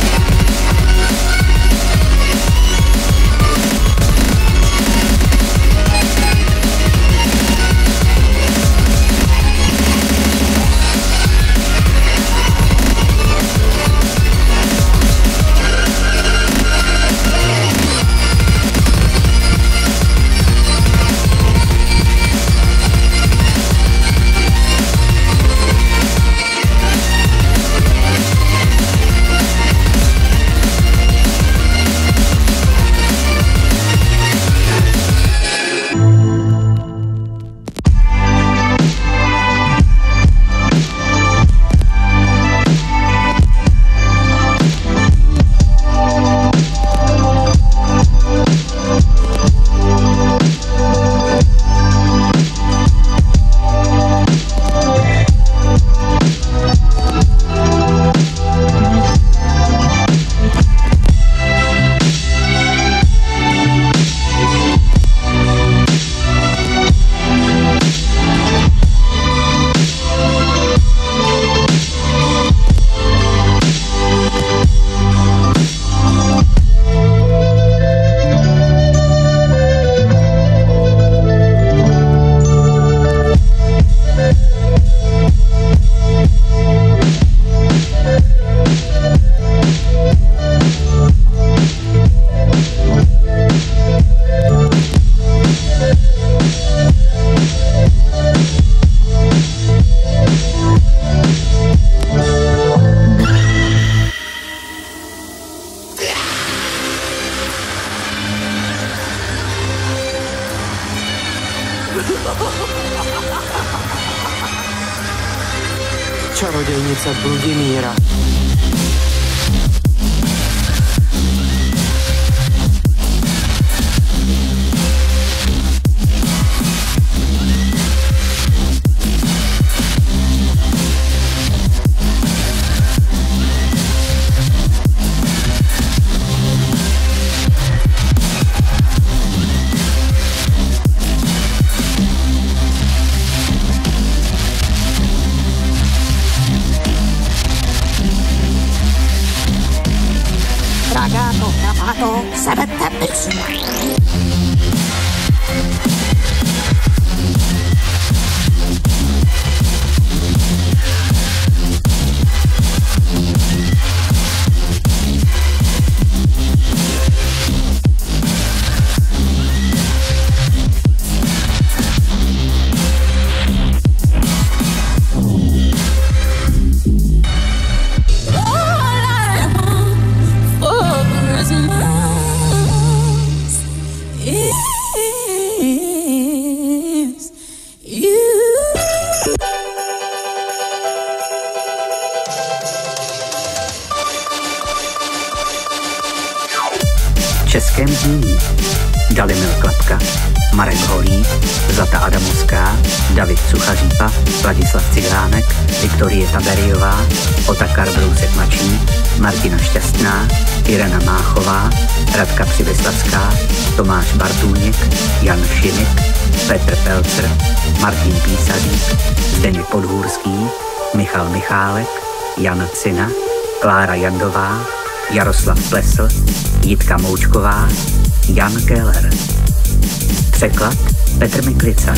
Thank Čarodějnice Bludimíra. Kato sa Batabis. Českém znění Dalimil Klapka, Marek Holý, Zlata Adamovská, David Suchařípa, Vladislav Cigránek, Viktorie Taberiová, Otakar Brousek Mačí, Martina Šťastná, Irena Máchová, Radka Přivyslavská, Tomáš Bartůněk, Jan Šimek, Petr Pelcer, Martin Písařík, Zdeněk Podhůrský, Michal Michálek, Jan Cina, Klára Jandová, Jaroslav Plesl, Jitka Moučková, Jan Keller. Překlad Petr Miklica.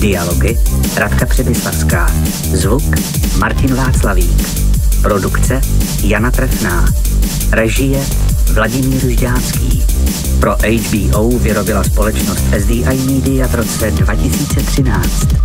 Dialogy Radka Přemyslavská. Zvuk Martin Václavík. Produkce Jana Trefná. Režie Vladimír Žďánský. Pro HBO vyrobila společnost SDI Media v roce 2013.